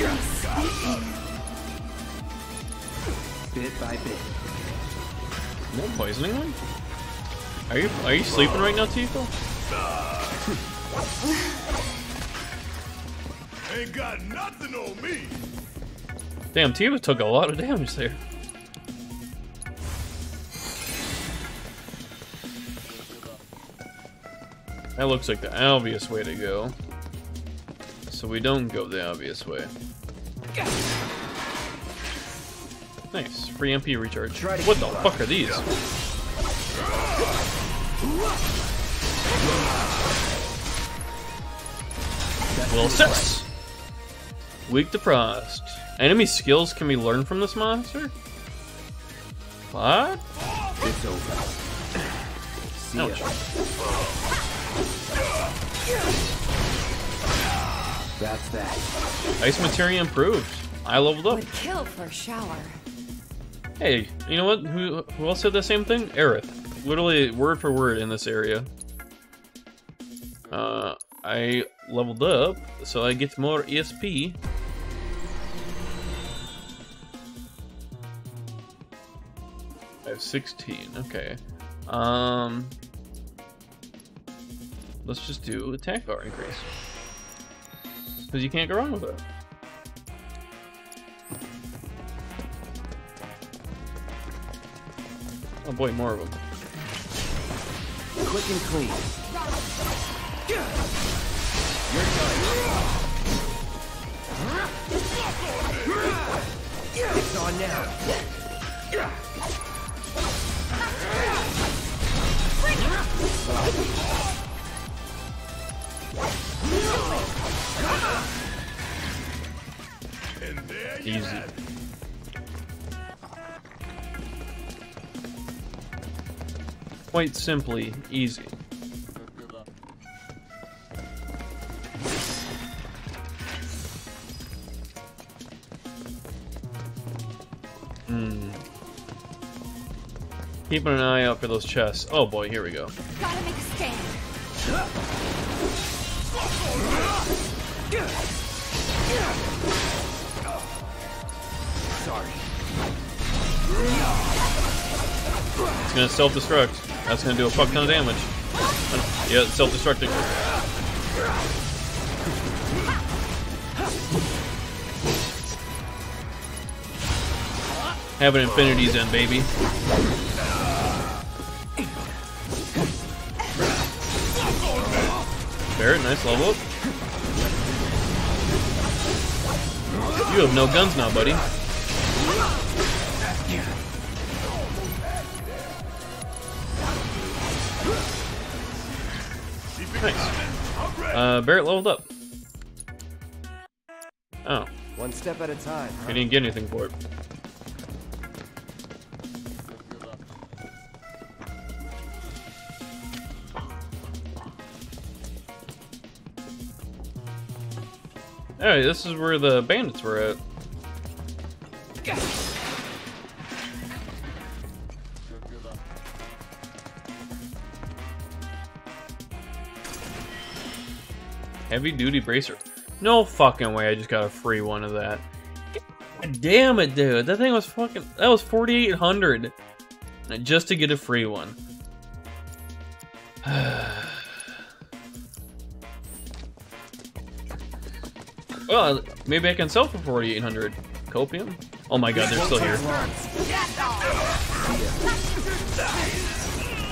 Bit by bit. No poisoning one? Are you are you sleeping right now, Tifa? Ain't got nothing on me. Damn, Tifa took a lot of damage there. That looks like the obvious way to go. So we don't go the obvious way. Nice. Free MP recharge. What the fuck are these? Will six. Weak to frost. Enemy skills can be learned from this monster? What? It's over. See ya. Ouch. That's that. Ice materia improved. I leveled up. Would kill for a shower. Hey, you know what? Who, who else said the same thing? Aerith. Literally word for word in this area. Uh, I leveled up, so I get more ESP. I have 16, okay. Um, let's just do attack bar increase. Because you can't go wrong with it. Oh boy, more of them. Quick and clean. It's on now. Quite simply, easy. Hmm. Keeping an eye out for those chests. Oh boy, here we go. Gotta make a stand. Sorry. It's gonna self-destruct. That's gonna do a fuck ton of damage. Yeah, it's self-destructing. Have an infinity's end, baby. Barret, nice level up. You have no guns now, buddy. Uh, Barret leveled up. Oh, One step at a time. he didn't get anything for it. Alright, this is where the bandits were at. Heavy duty bracer. No fucking way I just got a free one of that. God damn it, dude. That thing was fucking. That was 4,800. Just to get a free one. well, maybe I can sell for 4,800. Copium? Oh my god, they're still here.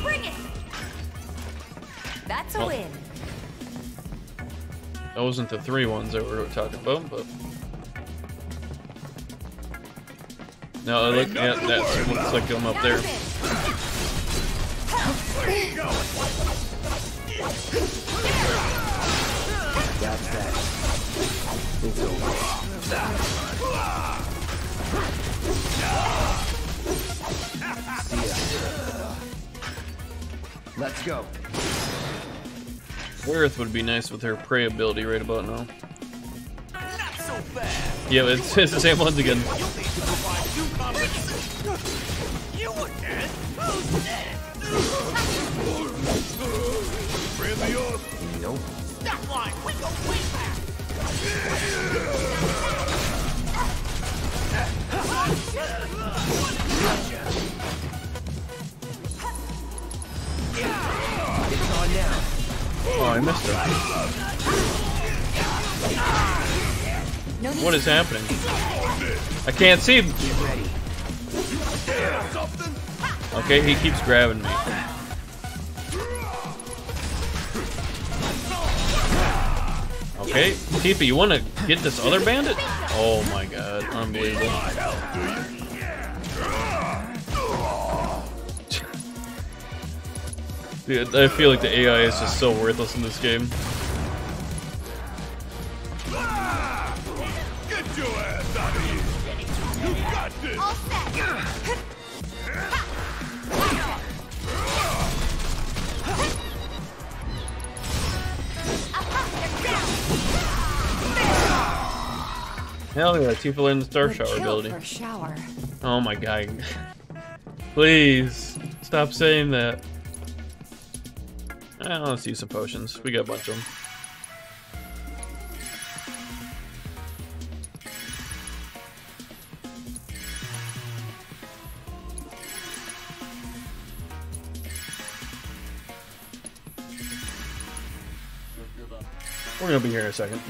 Bring it! That's a win. That wasn't the three ones that we were talking about, but. No, look, yeah, that looks like them up there. That. Let's go. Aerith would be nice with her prey ability right about now. So. Yeah, it's, it's the same ones again. Nope. That line, we go way back. It's on now. Oh, I missed it. What is happening? I can't see. Ready. Okay, he keeps grabbing me. Okay, Tifa, you want to get this other bandit? Oh my god, unbelievable. Dude, I feel like the AI is just so worthless in this game. Get your ass out of here! You got this! all set. Hell yeah, Tifa the Star Shower ability. Shower. Oh my god. Please, stop saying that. Eh, let's use some potions. We got a bunch of them. We're gonna be here in a second.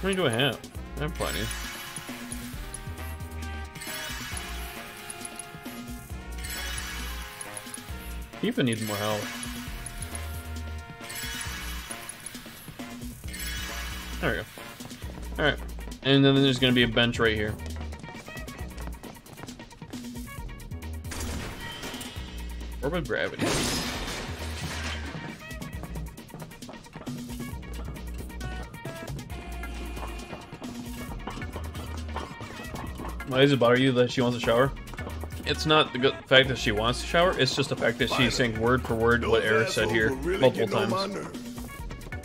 How many do I have? I have plenty. Tifa needs more help. There we go. Alright. And then there's gonna be a bench right here. Orb of gravity. Why does it bother you that she wants a shower? It's not the fact that she wants to shower, it's just the fact that she's saying word for word what Those Eric said here really multiple get on my times.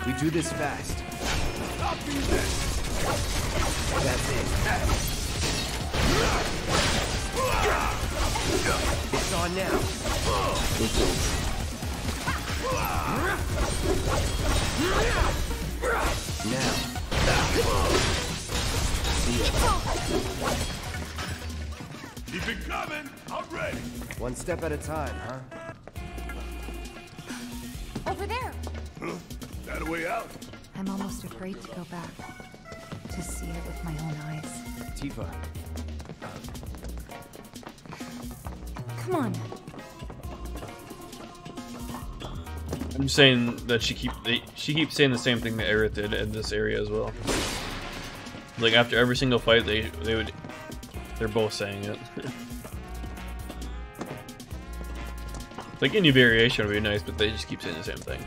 We do this fast. Stop these things. That's it. It's on now. It's over. Now. One step at a time, huh? Over there. Huh? That a way out? I'm almost afraid to go back. To see it with my own eyes. Tifa, Come on. I'm saying that she keep they, she keeps saying the same thing that Aerith did in this area as well. Like after every single fight, they they would they're both saying it. like any variation would be nice, but they just keep saying the same thing.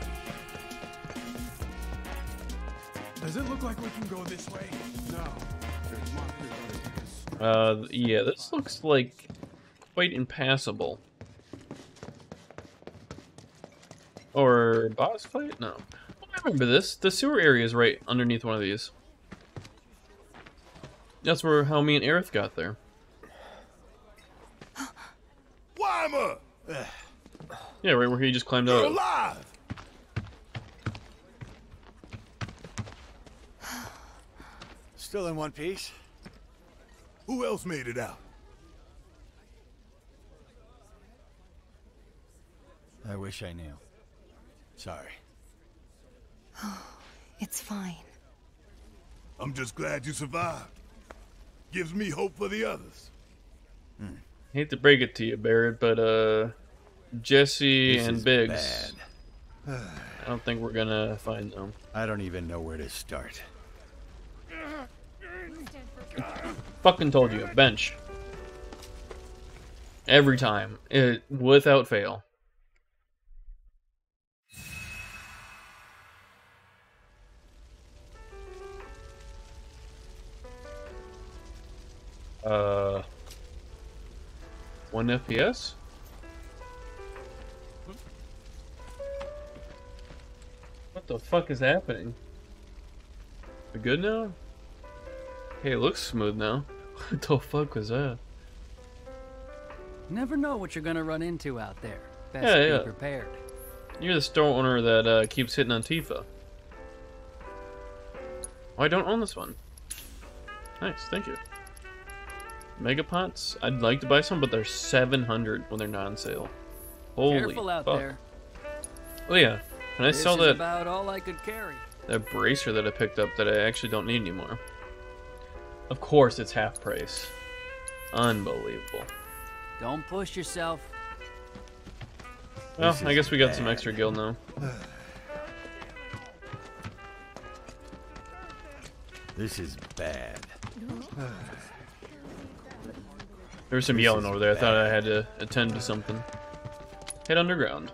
Does it look like we can go this way? No. There's monsters under this. Uh, yeah, this looks like quite impassable. Or boss fight? No. I remember this. The sewer area is right underneath one of these. That's where how me and Aerith got there. Wyma! Yeah, right where he just climbed You're out. alive! Still in one piece? Who else made it out? I wish I knew. Sorry. Oh, It's fine. I'm just glad you survived. Gives me hope for the others. Hate to break it to you, Barret, but uh, Jesse This and Biggs. bad. I don't think we're gonna find them. I don't even know where to start. Fucking told you, bench. Every time, it without fail. Uh, one FPS. What the fuck is happening? We good now? Hey, it looks smooth now. What the fuck was that? Never know what you're gonna run into out there. Best Yeah, be yeah. prepared. You're the store owner that uh, keeps hitting on Tifa. Oh, I don't own this one. Nice, thank you. Megapots? I'd like to buy some, but they're 700 when they're not on sale. Holy Careful out fuck. there. Oh yeah, and I This saw that, about all I could carry. that bracer that I picked up that I actually don't need anymore. Of course, it's half price. Unbelievable. Don't push yourself. Well, I guess we got some extra gil now. This is bad. There was some This yelling over there. I thought I had to attend to something. Head underground.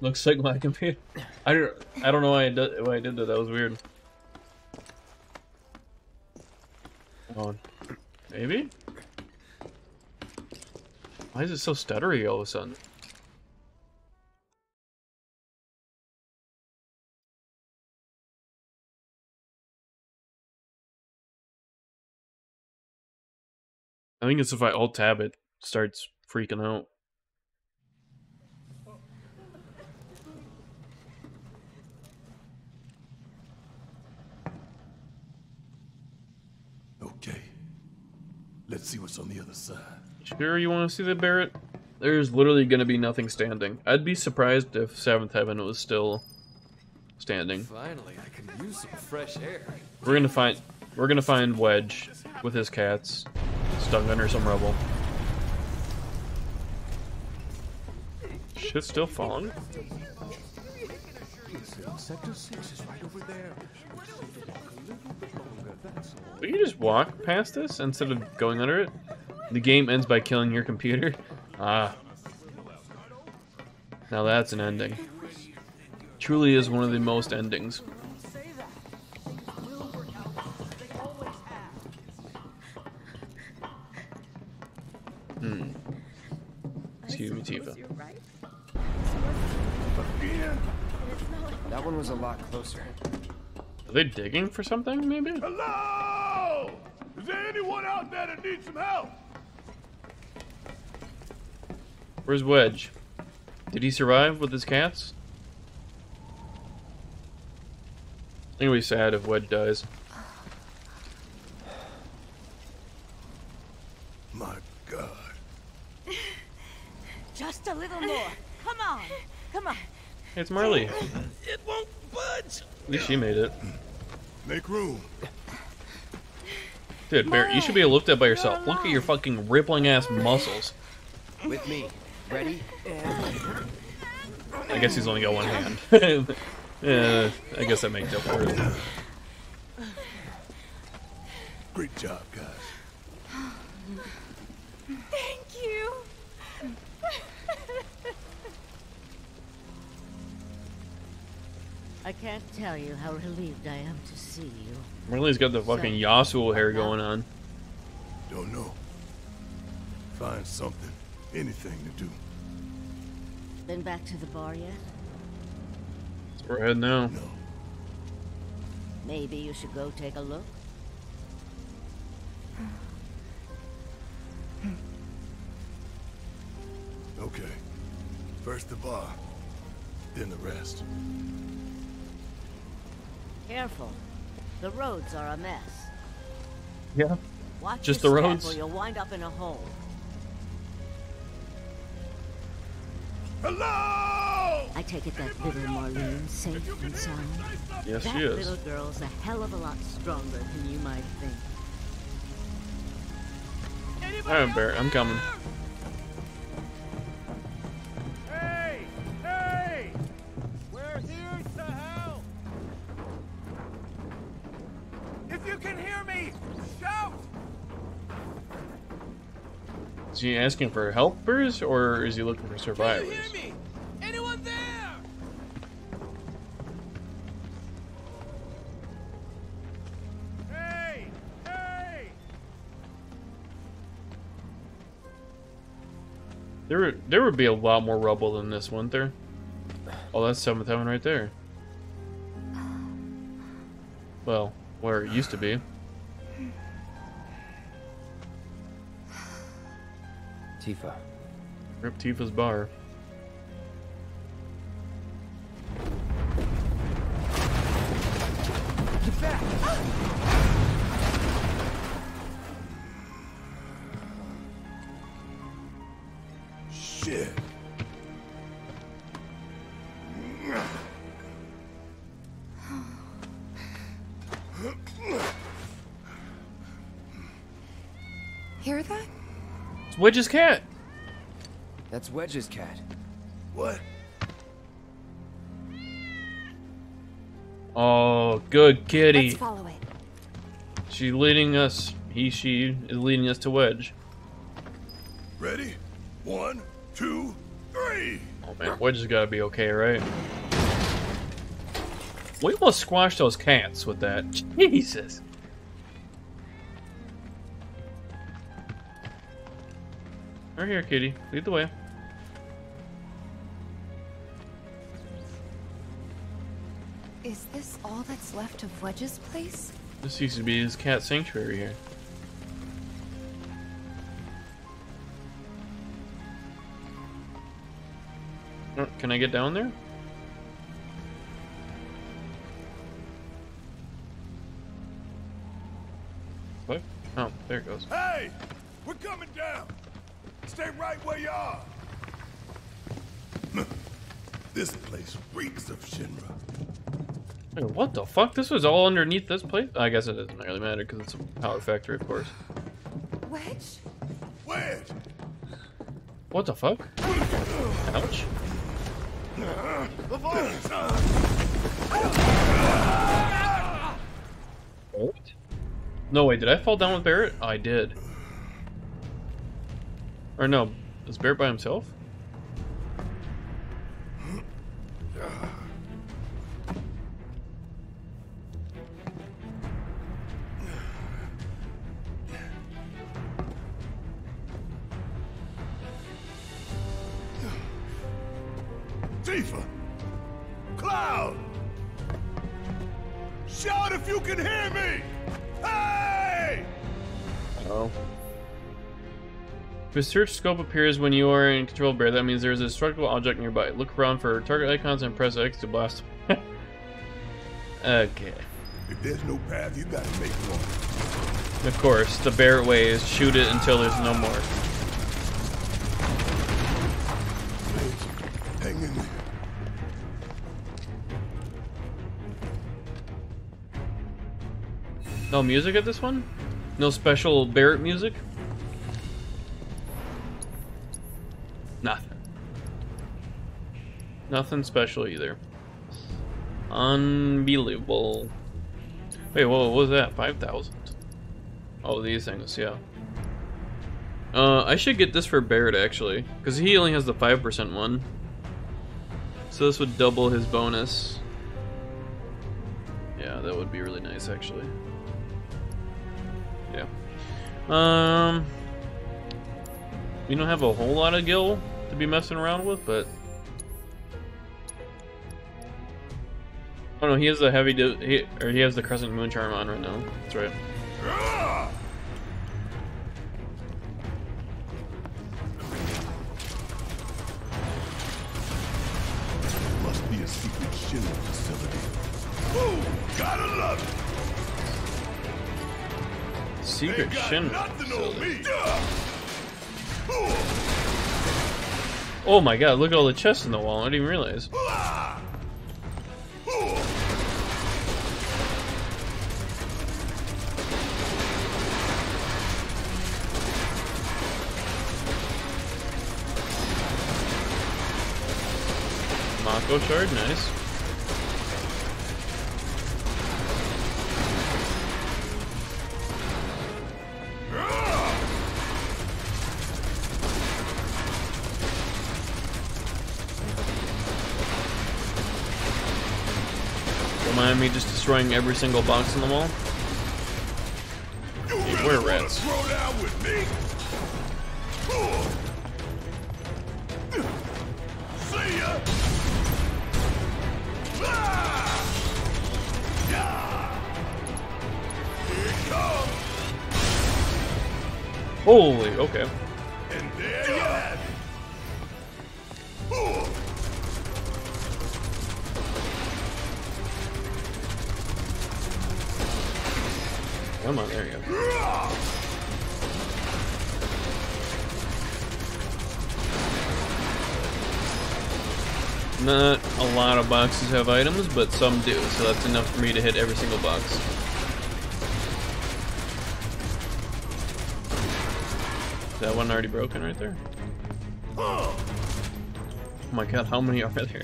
Looks like my computer. I don't. I don't know why I did. Why I did that. That was weird. Oh, maybe. Why is it so stuttery all of a sudden? I think it's if I alt tab it starts freaking out. Let's see what's on the other side. Sure, you want to see the Barret? There's literally going to be nothing standing. I'd be surprised if Seventh Heaven was still standing. Finally, I can use some fresh air. We're gonna find we're gonna find Wedge with his cats stuck under some rubble. Shit's still falling. Sector 6 is right over there. We you just walk past this instead of going under it. The game ends by killing your computer. Ah. Now that's an ending. Truly is one of the most endings. Hmm. Excuse me, Tifa. That one was a lot closer. Are they digging for something, maybe? Hello! Is there anyone out there that needs some help? Where's Wedge? Did he survive with his cats? I think it'll be sad if Wedge dies. My God. Just a little more. Come on. Come on. Hey, it's Marley. It won't budge. At least she made it. Make room. Dude, Barret, you should be able to lift that by yourself. Look at your fucking rippling ass muscles. With me. Ready? I guess he's only got one hand. yeah, I guess that makes up for it. Great job, guys. Thank you. I can't tell you how relieved I am to see you. Marley's got the fucking Yasuo uh, hair uh, going on. Don't know. Find something. Anything to do. Been back to the bar yet? We're heading now. No. Maybe you should go take a look. Okay. First the bar, then the rest. Careful. The roads are a mess. Yeah. Watch Just the roads? or you'll wind up in a hole. Hello! I take it that little Marlene safe and sound. Yes, that she is. That little girl's a hell of a lot stronger than you might think. Alright, Barret, I'm coming. He asking for helpers or is he looking for survivors? me? Anyone there? Hey! Hey! There would there would be a lot more rubble than this, wouldn't there? Oh, that's seventh heaven right there. Well, where it used to be. Tifa. Rip Tifa's bar. It's Wedge's cat. That's Wedge's cat. What? Oh, good kitty. Let's follow it. She leading us. He, she is leading us to Wedge. Ready? One, two, three. Oh man, Wedge has got to be okay, right? We almost squashed those cats with that. Jesus. Right here, kitty. Lead the way. Is this all that's left of Wedge's place? This used to be his cat sanctuary here. Oh, Can I get down there? Stay right where you are. This place reeks of Shinra. Wait, what the fuck? This was all underneath this place? I guess it doesn't really matter because it's a power factory, of course. Wedge? Wedge! What the fuck? Ouch. What? No, wait, did I fall down with Barret? I did. Or no, is Barret by himself? If a search scope appears when you are in control of Bear, that means there is a destructible object nearby. Look around for target icons and press X to blast. okay. If there's no path, you gotta make one. Of course, the Barret way is shoot it until there's no more. Hang in there. No music at this one? No special Barret music? Nothing special either. Unbelievable. Wait, whoa, what was that? 5,000? Oh, these things, yeah. Uh, I should get this for Barret, actually. Because he only has the 5% one. So this would double his bonus. Yeah, that would be really nice, actually. Yeah. Um, we don't have a whole lot of gil to be messing around with, but oh no, he has the heavy, he, or he has the crescent moon charm on right now. That's right. Must be a secret facility. Ooh, gotta love it. Secret Shin. facility. Oh my god! Look at all the chests in the wall. I didn't even realize. Mako shard, nice. Don't mind me just destroying every single box in the wall. Holy, okay. And there you have it. Come on, there you go. Not a lot of boxes have items, but some do, so that's enough for me to hit every single box. One already broken right there? Oh my god, how many are there?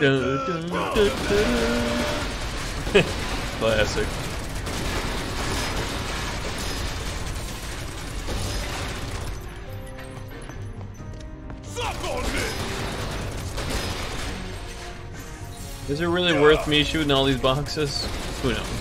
Dun, dun, dun. Classic. Is it really worth me shooting all these boxes? Who knows?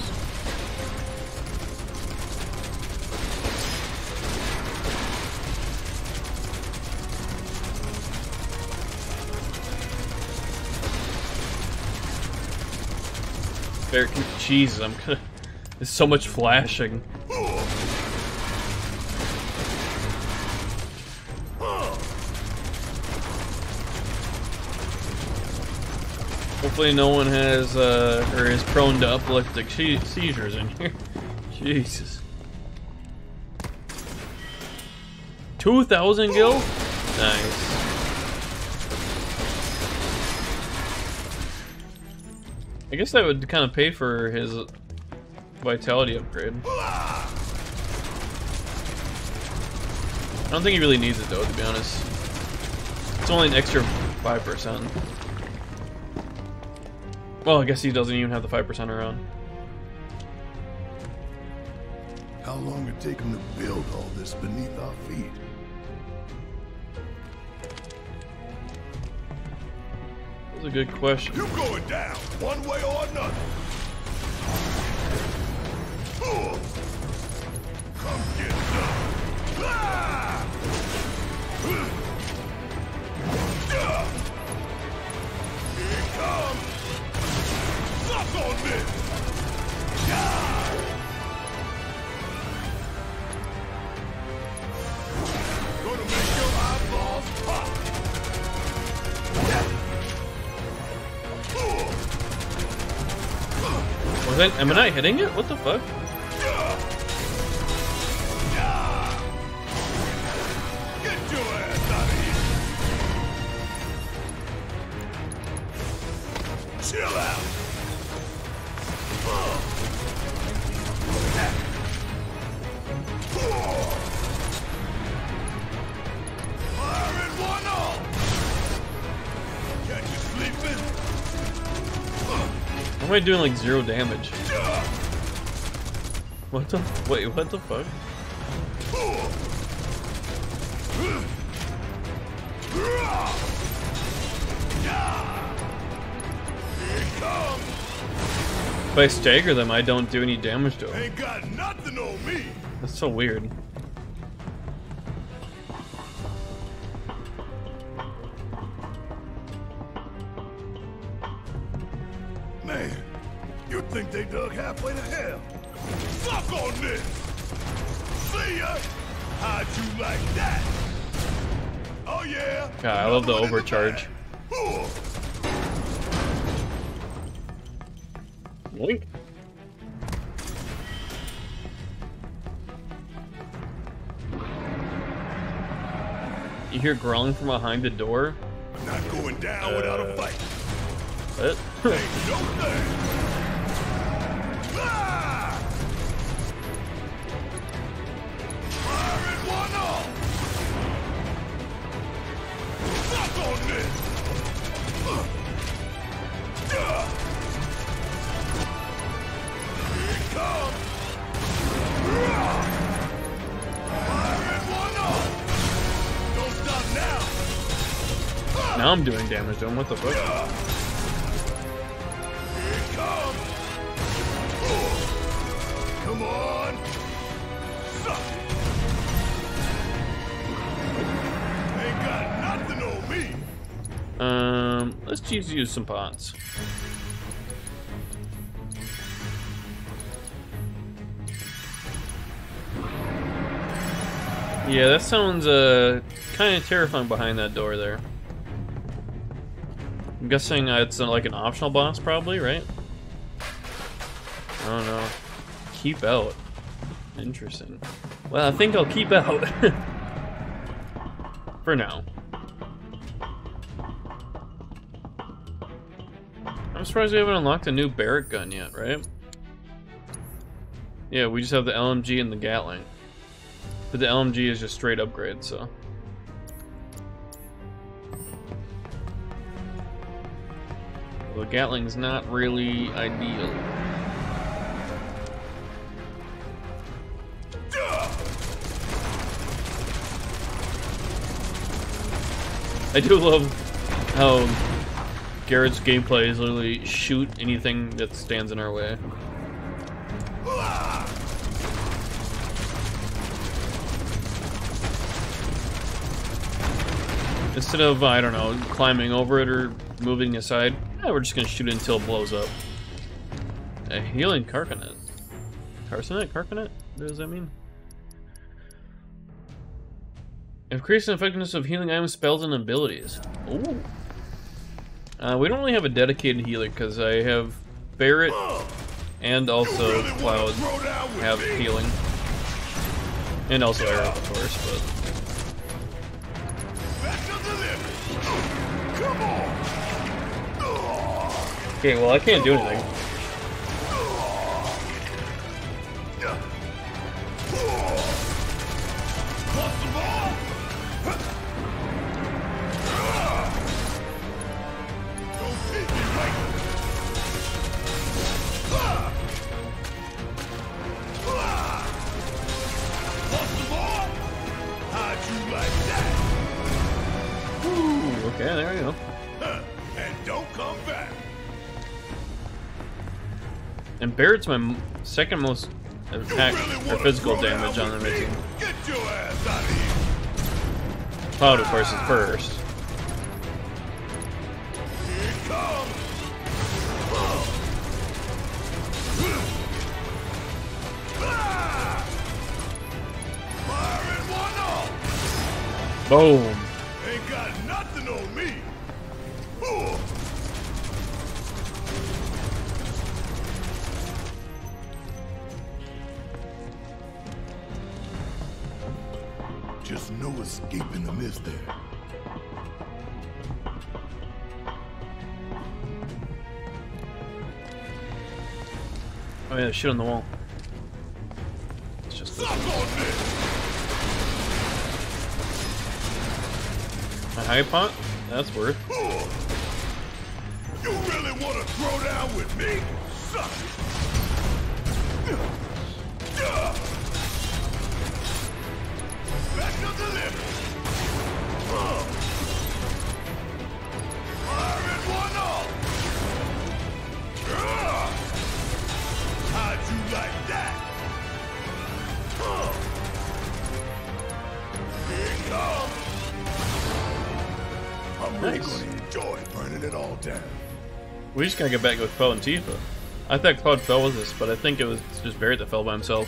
Jesus, I'm gonna. There's so much flashing. Hopefully, no one has uh, or is prone to epileptic seizures in here. Jesus. 2,000 gil? Nice. I guess that would kind of pay for his vitality upgrade. I don't think he really needs it though, to be honest. It's only an extra 5%. Well, I guess he doesn't even have the 5% around. How long it take him to build all this beneath our feet? That's a good question. You going down, one way or another. Am I not hitting it? What the fuck? Am I doing like zero damage? What the? Wait, what the fuck? If I stagger them, I don't do any damage to them. Ain't got nothing on me! That's so weird. Love the Another one in overcharge. Yoink. You hear growling from behind the door? I'm Not going down without a fight. Uh, what? Now. I'm doing damage to him. What the fuck? Let's just use some pots. Yeah, that sounds uh, kind of terrifying behind that door there. I'm guessing it's uh, like an optional boss, probably, right? I don't know. Keep out. Interesting. Well, I think I'll keep out. For now. Surprised we haven't unlocked a new Barret gun yet, right? Yeah, we just have the LMG and the Gatling. But the LMG is just straight upgrade, so. The Gatling's not really ideal. I do love how Barret's gameplay is literally shoot anything that stands in our way. Instead of, I don't know, climbing over it or moving aside, yeah, we're just gonna shoot it until it blows up. A healing Carcanet. Carcanet? Carcanet? What does that mean? Increase the effectiveness of healing items, spells, and abilities. Ooh. Uh, we don't really have a dedicated healer because I have Barret and also Cloud have healing. And also Aerith, of course, but... Okay, well I can't do anything. And Barret's my second most attack or physical damage on the missing. Get your ass out of here. Cloud, of course, is first. Here it comes. Firing one off. Boom. There. Oh yeah, shit on the wall. It's just Suck on this. a high pot. That's worth. You really want to throw down with me? Suck it. Back to the limit. Uh. Firing one off. How'd you like that? Uh. Here. I'm really gonna enjoy burning it all down. We just gotta get back with Cloud and Tifa. I thought Cloud fell with us, but I think it was just Barret that fell by himself.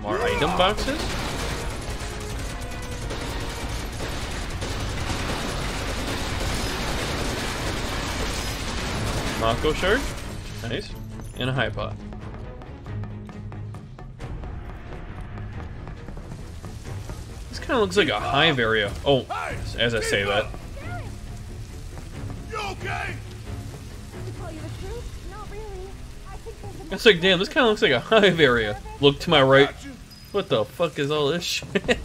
More item boxes? Mako shard? Nice. And a high pot. This kind of looks like a hive area. Oh, as I say that. You okay? To tell you the truth, not really. I think there's a It's like, damn, this kind of looks like a hive area. Look to my right. What the fuck is all this shit?